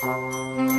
Thank